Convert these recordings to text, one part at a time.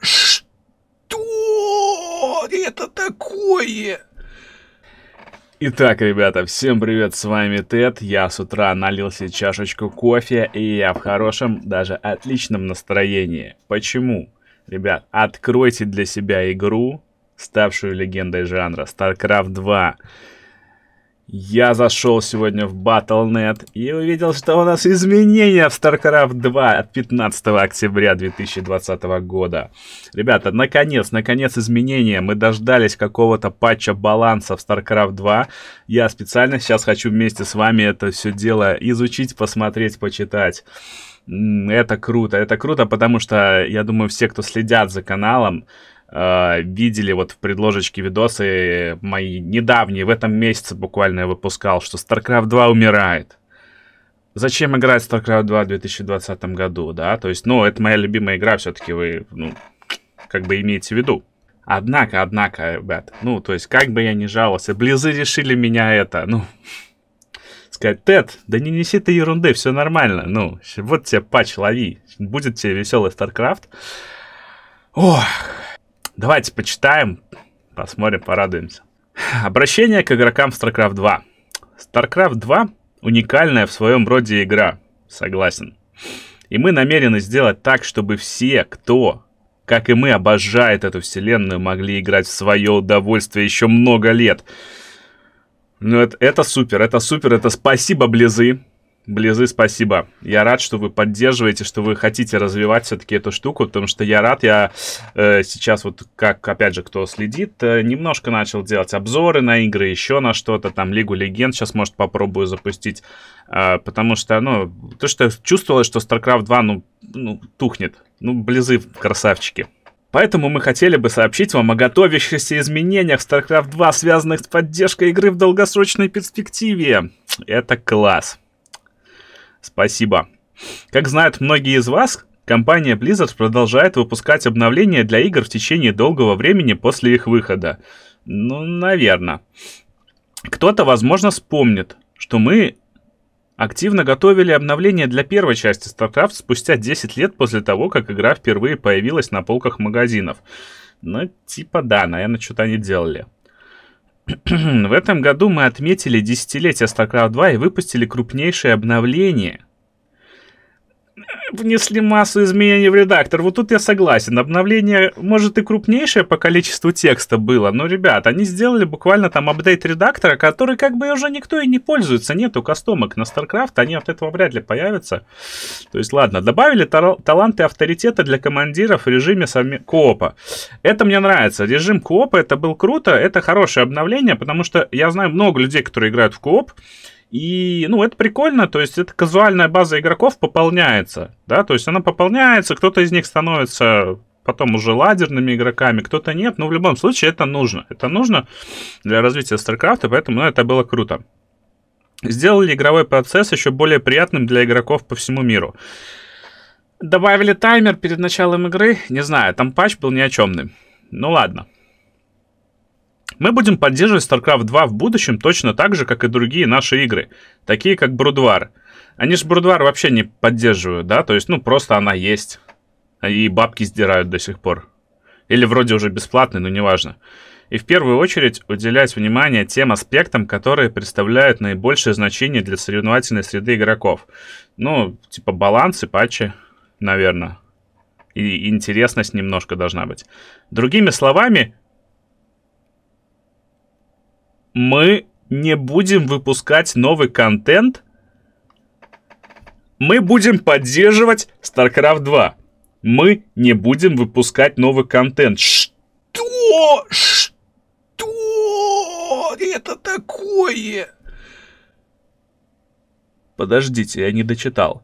Что? Это такое? Итак, ребята, всем привет, с вами Тед. Я с утра налил себе чашечку кофе, и я в хорошем, даже отличном настроении. Почему? Ребят, откройте для себя игру, ставшую легендой жанра StarCraft 2. Я зашел сегодня в Battle.net и увидел, что у нас изменения в StarCraft 2 от 15 октября 2020 года. Ребята, наконец, наконец изменения. Мы дождались какого-то патча баланса в StarCraft 2. Я специально сейчас хочу вместе с вами это все дело изучить, посмотреть, почитать. Это круто, это круто, потому что, я думаю, все, кто следят за каналом, э, видели вот в предложечке видосы мои недавние, в этом месяце буквально я выпускал, что StarCraft 2 умирает. Зачем играть в StarCraft 2 в 2020 году, да? То есть, ну, это моя любимая игра, все-таки вы, ну, как бы имеете в виду. Однако, однако, ребят, ну, то есть, как бы я ни жаловался, Близы решили меня это, ну, сказать, Тед, да не неси ты ерунды, все нормально, ну, вот тебе патч, лови, будет тебе веселый StarCraft. Ох, Давайте почитаем, посмотрим, порадуемся. Обращение к игрокам StarCraft 2. StarCraft 2 уникальная в своем роде игра, согласен. И мы намерены сделать так, чтобы все, кто, как и мы, обожает эту вселенную, могли играть в свое удовольствие еще много лет. Ну, это, это супер, это супер, это спасибо, Близы. Близы, спасибо. Я рад, что вы поддерживаете, что вы хотите развивать все-таки эту штуку, потому что я рад, я э, сейчас вот, как, опять же, кто следит, э, немножко начал делать обзоры на игры, еще на что-то, там, Лигу Легенд сейчас, может, попробую запустить, э, потому что, ну, то, что чувствовалось, что StarCraft 2, ну, ну, тухнет. Ну, Близы, красавчики. Поэтому мы хотели бы сообщить вам о готовящихся изменениях в StarCraft 2, связанных с поддержкой игры в долгосрочной перспективе. Это класс. Спасибо. Как знают многие из вас, компания Blizzard продолжает выпускать обновления для игр в течение долгого времени после их выхода. Ну, наверное. Кто-то, возможно, вспомнит, что мы активно готовили обновление для первой части StarCraft спустя 10 лет после того, как игра впервые появилась на полках магазинов. Ну, типа да, наверное, что-то они делали. В этом году мы отметили десятилетие StarCraft 2 и выпустили крупнейшее обновление. Внесли массу изменений в редактор. Вот тут я согласен. Обновление, может, и крупнейшее по количеству текста было, но, ребят, они сделали буквально там апдейт редактора, который как бы уже никто и не пользуется. Нету кастомок на StarCraft, они от этого вряд ли появятся. То есть, ладно, добавили таланты авторитета для командиров в режиме совме... коопа. Это мне нравится. Режим коопа, это был круто, это хорошее обновление, потому что я знаю много людей, которые играют в кооп, и, ну, это прикольно, то есть это казуальная база игроков пополняется, да, то есть она пополняется, кто-то из них становится потом уже ладерными игроками, кто-то нет, но в любом случае это нужно. Это нужно для развития StarCraft, поэтому ну, это было круто. Сделали игровой процесс еще более приятным для игроков по всему миру. Добавили таймер перед началом игры, не знаю, там патч был ни о чемный. Ну ладно. Мы будем поддерживать StarCraft 2 в будущем точно так же, как и другие наши игры, такие как Брудвар. Они же Брудвар вообще не поддерживают, да, то есть, ну, просто она есть. И бабки сдирают до сих пор. Или вроде уже бесплатный, но неважно. И в первую очередь уделять внимание тем аспектам, которые представляют наибольшее значение для соревновательной среды игроков. Ну, типа баланс и патчи, наверное. И интересность немножко должна быть. Другими словами, мы не будем выпускать новый контент. Мы будем поддерживать StarCraft 2. Мы не будем выпускать новый контент. Что? Что это такое? Подождите, я не дочитал.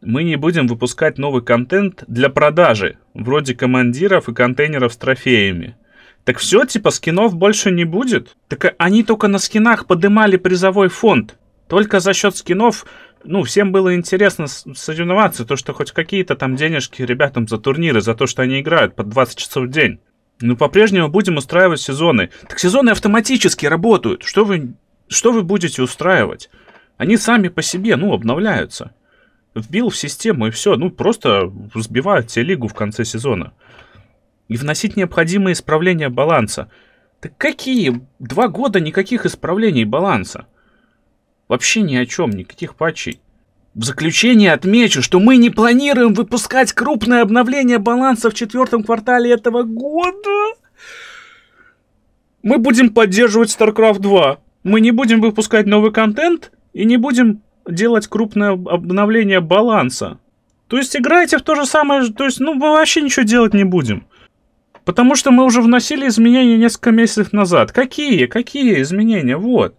Мы не будем выпускать новый контент для продажи, вроде командиров и контейнеров с трофеями. Так все, типа, скинов больше не будет? Так они только на скинах подымали призовой фонд. Только за счет скинов, ну, всем было интересно соревноваться, то, что хоть какие-то там денежки ребятам за турниры, за то, что они играют под 20 часов в день. Ну, по-прежнему будем устраивать сезоны. Так сезоны автоматически работают. Что вы, что вы будете устраивать? Они сами по себе, ну, обновляются. Вбил в систему и все. Ну, просто сбивают тебе лигу в конце сезона. И вносить необходимые исправления баланса. Так какие? Два года никаких исправлений баланса. Вообще ни о чем, никаких патчей. В заключение отмечу, что мы не планируем выпускать крупное обновление баланса в четвертом квартале этого года. Мы будем поддерживать StarCraft 2. Мы не будем выпускать новый контент и не будем делать крупное обновление баланса. То есть играйте в то же самое, то есть, ну, мы вообще ничего делать не будем. Потому что мы уже вносили изменения несколько месяцев назад. Какие? Какие изменения? Вот.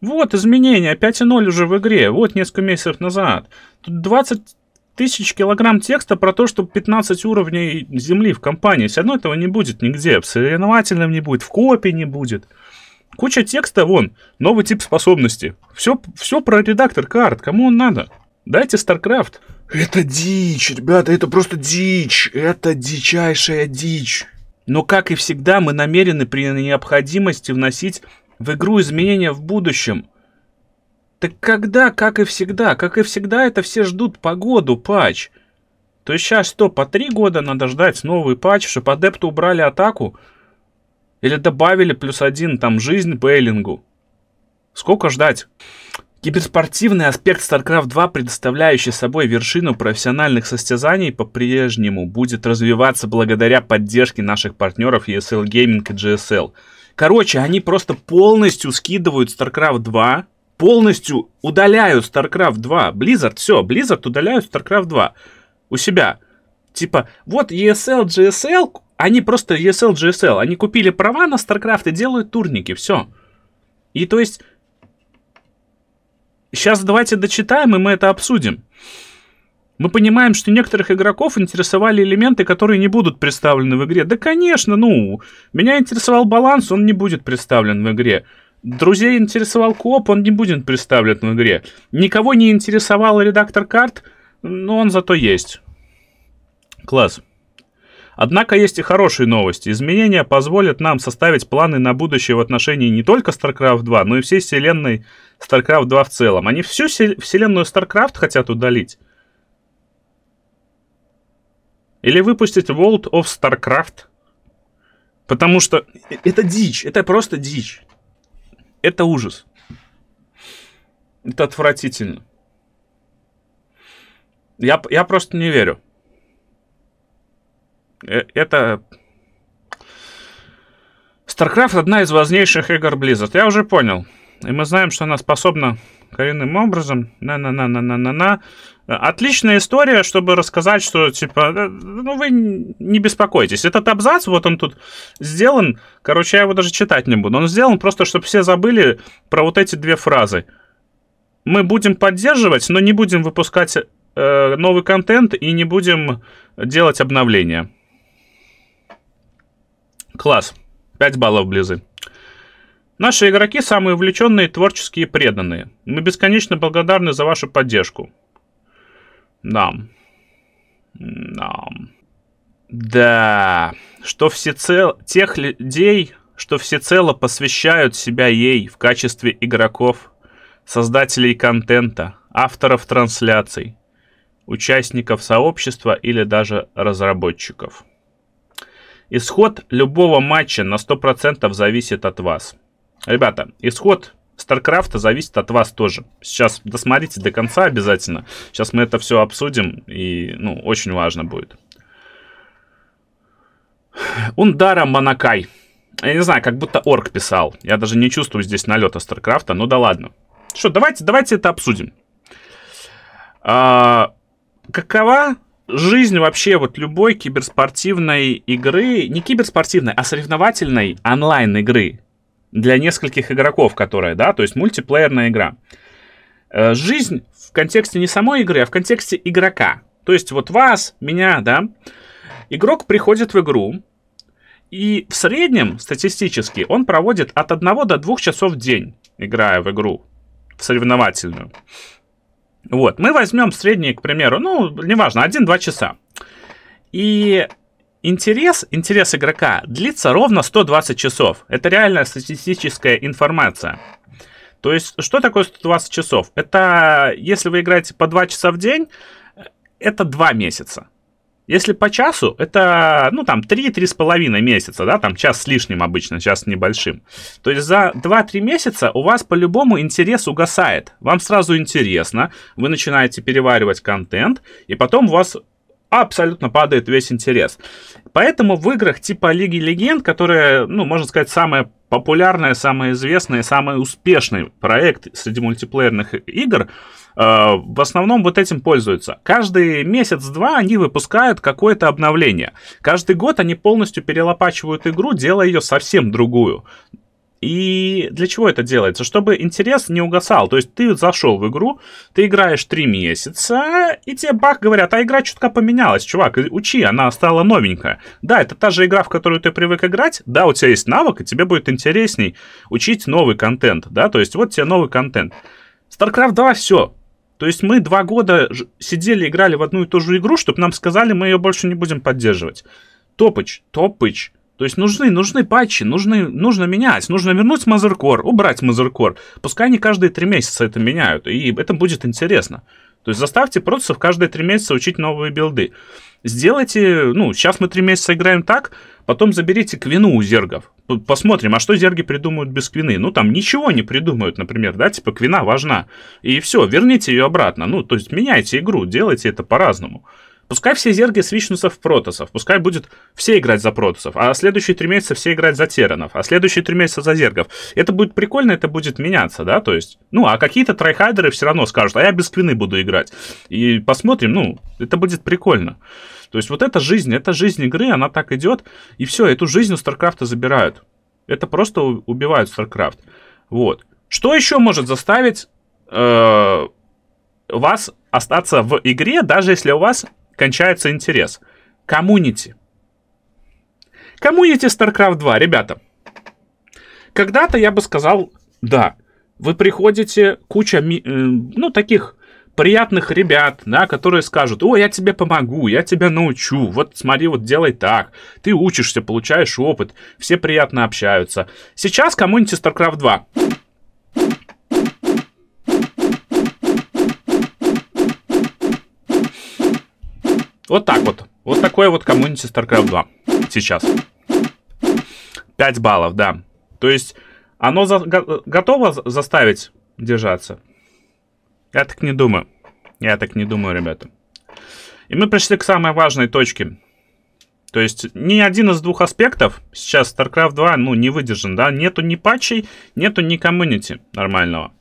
Вот изменения, 5.0 уже в игре, вот несколько месяцев назад. Тут 20 тысяч килограмм текста про то, что 15 уровней земли в компании. Все равно этого не будет нигде. В соревновательном не будет, в копии не будет. Куча текста, вон, новый тип способности. Все, все про редактор карт, кому он надо? Дайте StarCraft. Это дичь, ребята, это просто дичь. Это дичайшая дичь. Но, как и всегда, мы намерены при необходимости вносить в игру изменения в будущем. Так когда, как и всегда, как и всегда, это все ждут погоду, патч. То есть сейчас что, по три года надо ждать новый патч, чтобы адепты убрали атаку? Или добавили плюс один там жизнь Бейлингу? Сколько ждать? Киберспортивный аспект StarCraft 2, предоставляющий собой вершину профессиональных состязаний, по-прежнему будет развиваться благодаря поддержке наших партнеров ESL Gaming и GSL – Короче, они просто полностью скидывают StarCraft 2, полностью удаляют StarCraft 2. Blizzard, все, Blizzard удаляют StarCraft 2 у себя. Типа, вот ESL, GSL, они просто ESL, GSL, они купили права на StarCraft и делают турники, все. И то есть, сейчас давайте дочитаем, и мы это обсудим. Мы понимаем, что некоторых игроков интересовали элементы, которые не будут представлены в игре. Да, конечно, ну, меня интересовал баланс, он не будет представлен в игре. Друзей интересовал коп, он не будет представлен в игре. Никого не интересовал редактор карт, но он зато есть. Класс. Однако есть и хорошие новости. Изменения позволят нам составить планы на будущее в отношении не только StarCraft 2, но и всей вселенной StarCraft 2 в целом. Они всю вселенную StarCraft хотят удалить. Или выпустить World of StarCraft. Потому что это дичь, это просто дичь. Это ужас. Это отвратительно. Я, я просто не верю. Э, это... StarCraft одна из важнейших игр Blizzard. Я уже понял. И мы знаем, что она способна коренным образом. На-на-на-на-на-на-на. Отличная история, чтобы рассказать, что, типа, э, ну, вы не беспокойтесь. Этот абзац, вот он тут сделан, короче, я его даже читать не буду. Он сделан просто, чтобы все забыли про вот эти две фразы. Мы будем поддерживать, но не будем выпускать э, новый контент и не будем делать обновления. Класс. 5 баллов близы. Наши игроки самые увлеченные, творческие и преданные. Мы бесконечно благодарны за вашу поддержку. Да. Да. Да. Что всецело... Тех людей, что всецело посвящают себя ей в качестве игроков, создателей контента, авторов трансляций, участников сообщества или даже разработчиков. Исход любого матча на 100% зависит от вас. Ребята, исход Старкрафта зависит от вас тоже. Сейчас досмотрите до конца обязательно. Сейчас мы это все обсудим, и, ну, очень важно будет. Ундара Манакай. Я не знаю, как будто орк писал. Я даже не чувствую здесь налета Старкрафта, ну да ладно. Что, давайте, давайте это обсудим. А, какова жизнь вообще вот любой киберспортивной игры, не киберспортивной, а соревновательной онлайн игры? для нескольких игроков, которая, да, то есть мультиплеерная игра. Э, жизнь в контексте не самой игры, а в контексте игрока. То есть вот вас, меня, да, игрок приходит в игру, и в среднем, статистически, он проводит от 1 до 2 часов в день, играя в игру, в соревновательную. Вот, мы возьмем средний, к примеру, ну, неважно, 1-2 часа. И Интерес, интерес игрока длится ровно 120 часов. Это реальная статистическая информация. То есть, что такое 120 часов? Это, если вы играете по 2 часа в день, это 2 месяца. Если по часу, это, ну, там, 3-3,5 месяца, да, там час с лишним обычно, час с небольшим. То есть за 2-3 месяца у вас по-любому интерес угасает. Вам сразу интересно, вы начинаете переваривать контент, и потом у вас абсолютно падает весь интерес. Поэтому в играх типа Лиги Легенд, которая, ну, можно сказать, самая популярная, самая известная, самый успешный проект среди мультиплеерных игр, э, в основном вот этим пользуются. Каждый месяц-два они выпускают какое-то обновление. Каждый год они полностью перелопачивают игру, делая ее совсем другую. И для чего это делается? Чтобы интерес не угасал. То есть ты зашел в игру, ты играешь три месяца, и тебе бах говорят, а игра чутка поменялась, чувак, учи, она стала новенькая. Да, это та же игра, в которую ты привык играть, да, у тебя есть навык, и тебе будет интересней учить новый контент, да, то есть вот тебе новый контент. StarCraft 2 все. То есть мы два года сидели, играли в одну и ту же игру, чтобы нам сказали, мы ее больше не будем поддерживать. Топыч, топыч, то есть нужны, нужны патчи, нужны, нужно менять, нужно вернуть Мазеркор, убрать Мазеркор. Пускай они каждые три месяца это меняют, и это будет интересно. То есть заставьте процессов каждые три месяца учить новые билды. Сделайте, ну, сейчас мы три месяца играем так, потом заберите квину у зергов. Посмотрим, а что зерги придумают без квины? Ну, там ничего не придумают, например, да, типа квина важна. И все, верните ее обратно. Ну, то есть меняйте игру, делайте это по-разному. Пускай все зерги свичнутся в протосов, пускай будет все играть за протосов, а следующие три месяца все играть за теранов, а следующие три месяца за зергов. Это будет прикольно, это будет меняться, да, то есть, ну, а какие-то трайхайдеры все равно скажут, а я без квины буду играть. И посмотрим, ну, это будет прикольно. То есть вот эта жизнь, эта жизнь игры, она так идет, и все, эту жизнь у StarCraft а забирают. Это просто убивают StarCraft. Вот. Что еще может заставить э, вас остаться в игре, даже если у вас кончается интерес. Community. Community StarCraft 2, ребята. Когда-то я бы сказал, да, вы приходите, куча, э, ну, таких приятных ребят, да, которые скажут, о, я тебе помогу, я тебя научу, вот смотри, вот делай так. Ты учишься, получаешь опыт, все приятно общаются. Сейчас коммунити StarCraft 2. Вот так вот. Вот такое вот коммунити StarCraft 2 сейчас. 5 баллов, да. То есть оно за, го, готово заставить держаться? Я так не думаю. Я так не думаю, ребята. И мы пришли к самой важной точке. То есть ни один из двух аспектов сейчас StarCraft 2 ну, не выдержан, да. Нету ни патчей, нету ни коммунити нормального.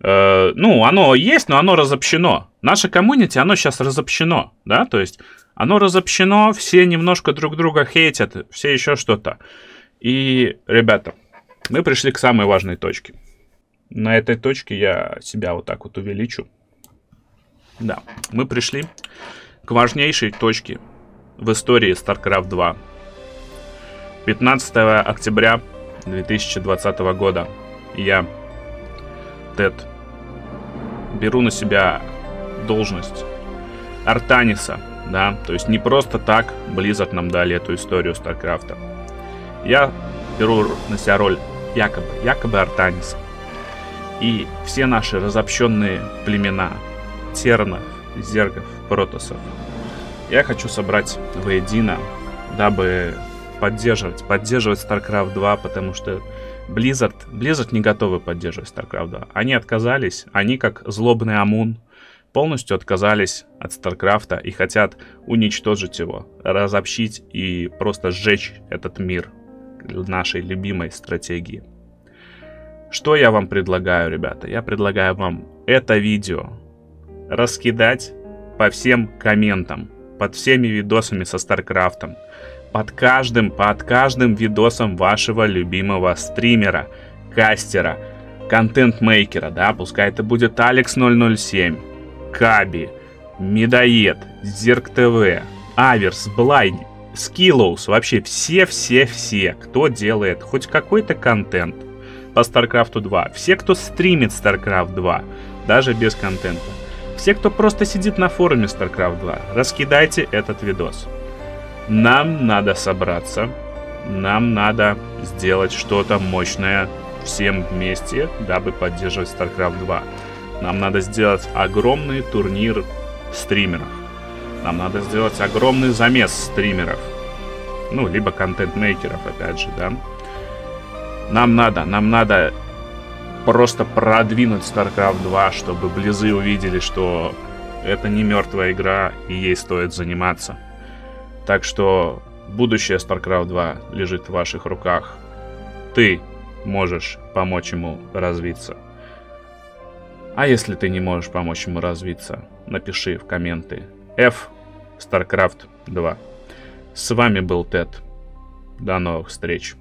Э, ну, оно есть, но оно разобщено. Наше комьюнити, оно сейчас разобщено, да, то есть оно разобщено, все немножко друг друга хейтят, все еще что-то. И, ребята, мы пришли к самой важной точке. На этой точке я себя вот так вот увеличу. Да, мы пришли к важнейшей точке в истории StarCraft 2. 15 октября 2020 года я Тед. Беру на себя должность Артаниса, да, то есть не просто так Blizzard нам дали эту историю Старкрафта. Я беру на себя роль якобы, якобы Артаниса. И все наши разобщенные племена Тернов, Зергов, Протосов я хочу собрать воедино, дабы поддерживать, поддерживать StarCraft 2, потому что Blizzard, Blizzard не готовы поддерживать StarCraft 2. Они отказались, они как злобный Амун полностью отказались от StarCraft и хотят уничтожить его, разобщить и просто сжечь этот мир нашей любимой стратегии. Что я вам предлагаю, ребята? Я предлагаю вам это видео раскидать по всем комментам, под всеми видосами со StarCraft ом, под каждым, под каждым видосом вашего любимого стримера, кастера, контент-мейкера, да, пускай это будет Алекс 007, Каби, Медоед, Zerg TV, Аверс, Bly, SKillous, вообще все-все-все, кто делает хоть какой-то контент по StarCraft 2, все, кто стримит StarCraft 2, даже без контента, все, кто просто сидит на форуме StarCraft 2, раскидайте этот видос. Нам надо собраться, нам надо сделать что-то мощное всем вместе, дабы поддерживать StarCraft 2. Нам надо сделать огромный турнир стримеров. Нам надо сделать огромный замес стримеров. Ну, либо контент-мейкеров, опять же, да. Нам надо, нам надо просто продвинуть StarCraft 2, чтобы близы увидели, что это не мертвая игра, и ей стоит заниматься. Так что будущее StarCraft 2 лежит в ваших руках. Ты можешь помочь ему развиться. А если ты не можешь помочь ему развиться, напиши в комменты F StarCraft 2. С вами был Тед. До новых встреч.